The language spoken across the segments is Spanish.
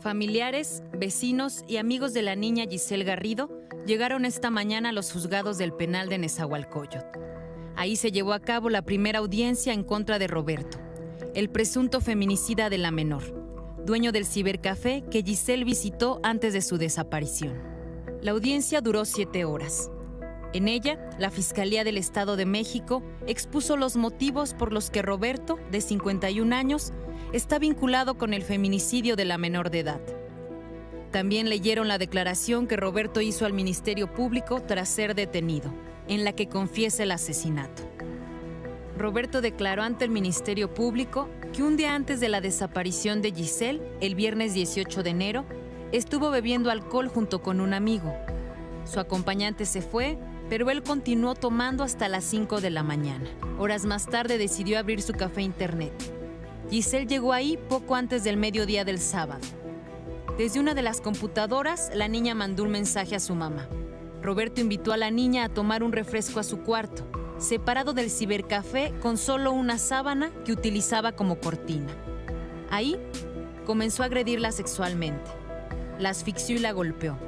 Familiares, vecinos y amigos de la niña Giselle Garrido llegaron esta mañana a los juzgados del penal de Nezahualcóyotl. Ahí se llevó a cabo la primera audiencia en contra de Roberto, el presunto feminicida de la menor, dueño del cibercafé que Giselle visitó antes de su desaparición. La audiencia duró siete horas. En ella, la Fiscalía del Estado de México expuso los motivos por los que Roberto, de 51 años, está vinculado con el feminicidio de la menor de edad. También leyeron la declaración que Roberto hizo al Ministerio Público tras ser detenido, en la que confiesa el asesinato. Roberto declaró ante el Ministerio Público que un día antes de la desaparición de Giselle, el viernes 18 de enero, estuvo bebiendo alcohol junto con un amigo. Su acompañante se fue pero él continuó tomando hasta las 5 de la mañana. Horas más tarde decidió abrir su café internet. Giselle llegó ahí poco antes del mediodía del sábado. Desde una de las computadoras, la niña mandó un mensaje a su mamá. Roberto invitó a la niña a tomar un refresco a su cuarto, separado del cibercafé con solo una sábana que utilizaba como cortina. Ahí comenzó a agredirla sexualmente. La asfixió y la golpeó.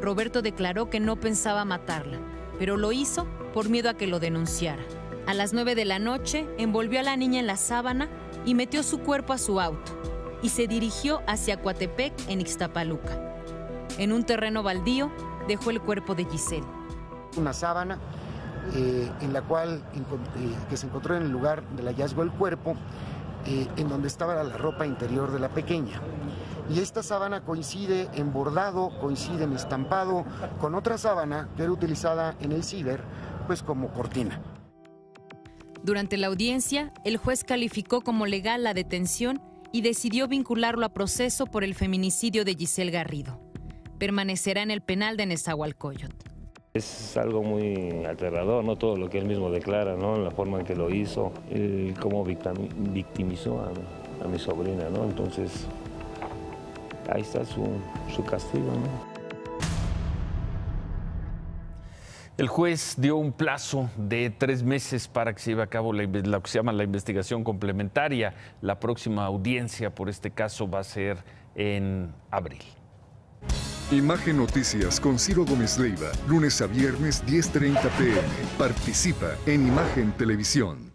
Roberto declaró que no pensaba matarla, pero lo hizo por miedo a que lo denunciara. A las 9 de la noche, envolvió a la niña en la sábana y metió su cuerpo a su auto y se dirigió hacia Coatepec, en Ixtapaluca. En un terreno baldío, dejó el cuerpo de Giselle. Una sábana eh, en la cual eh, que se encontró en el lugar del hallazgo del cuerpo, eh, en donde estaba la ropa interior de la pequeña. Y esta sábana coincide en bordado, coincide en estampado con otra sábana que era utilizada en el ciber, pues como cortina. Durante la audiencia, el juez calificó como legal la detención y decidió vincularlo a proceso por el feminicidio de Giselle Garrido. Permanecerá en el penal de Nezahualcóyotl. Es algo muy aterrador, ¿no? Todo lo que él mismo declara, ¿no? La forma en que lo hizo, cómo victimizó a, mi sobrina, ¿no? Entonces, ahí está su, castigo. El juez dio un plazo de tres meses para que se lleve a cabo lo que se llama la investigación complementaria. La próxima audiencia por este caso va a ser en abril. Imagen Noticias con Ciro Gómez Leiva, lunes a viernes 10.30 pm. Participa en Imagen Televisión.